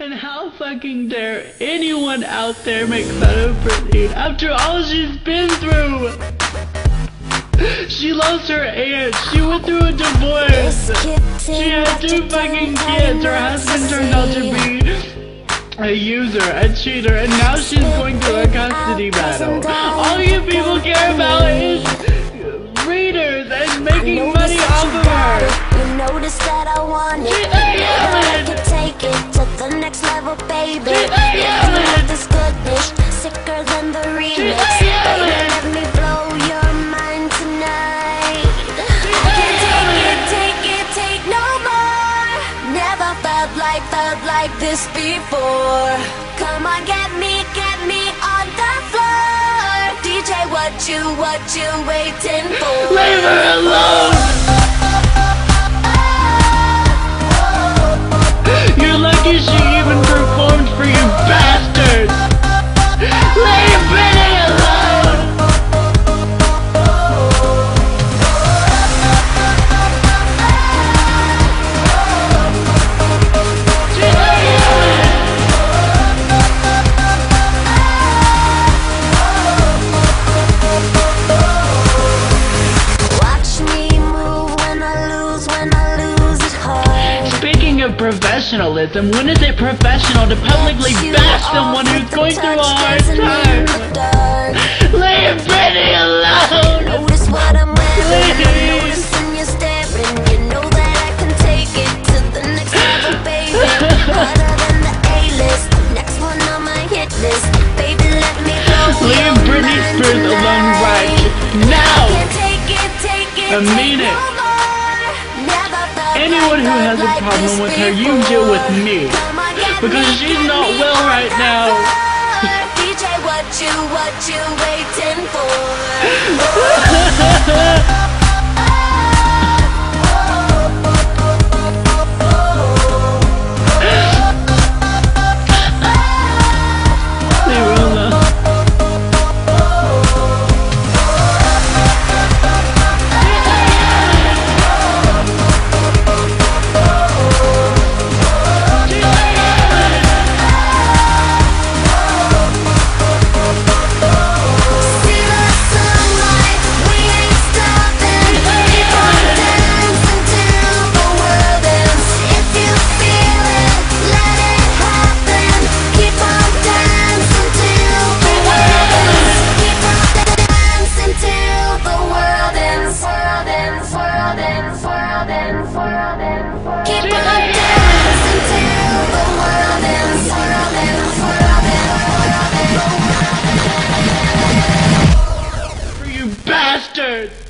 And how fucking dare anyone out there make fun of Britney after all she's been through? She lost her aunt. She went through a divorce. She had two fucking kids. Her husband turned out to be a user, a cheater, and now she's going through a custody battle. All you people care about felt like, felt like this before. Come on, get me, get me on the floor. DJ, what you, what you waiting for? Leave her alone. You're lucky she professionalism, when is it professional to publicly bash someone who's going through a hard time? Leave Britney alone! Notice what I'm Please. I'm noticing you're staring. You know that I can take it to the next level, baby. Harder than the A-list, next one on my hit list. Baby, let me go. Leave Britney Spears alone right now! Can't take it, take it, I mean it. Anyone who has a problem with her, you deal with me. Because she's not well right now. words